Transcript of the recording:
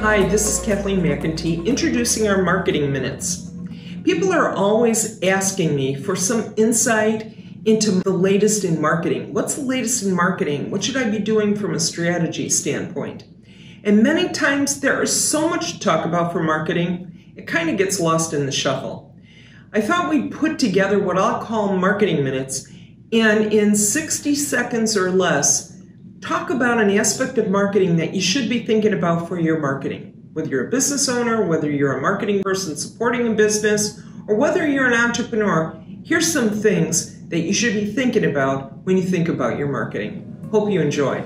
Hi, this is Kathleen McEntee introducing our marketing minutes. People are always asking me for some insight into the latest in marketing. What's the latest in marketing? What should I be doing from a strategy standpoint? And many times there is so much to talk about for marketing, it kind of gets lost in the shuffle. I thought we'd put together what I'll call marketing minutes and in 60 seconds or less, talk about an aspect of marketing that you should be thinking about for your marketing. Whether you're a business owner, whether you're a marketing person supporting a business, or whether you're an entrepreneur, here's some things that you should be thinking about when you think about your marketing. Hope you enjoy.